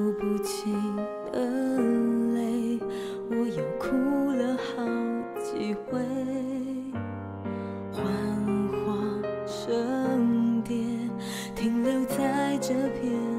数不清的泪，我又哭了好几回，幻化成蝶，停留在这片。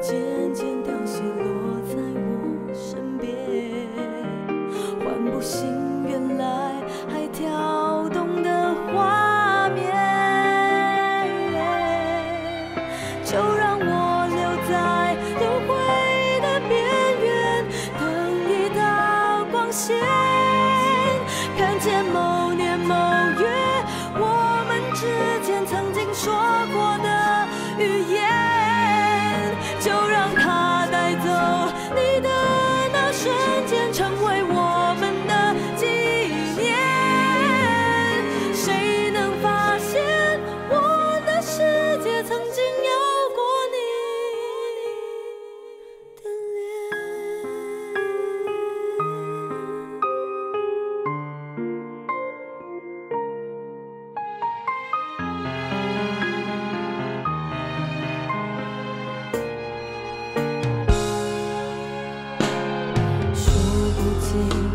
渐渐凋谢，落在我身边，唤不醒原来还跳动的画面。就让我留在轮回的边缘，等一道光线，看见某年某月我们之间曾经说过的语言。see.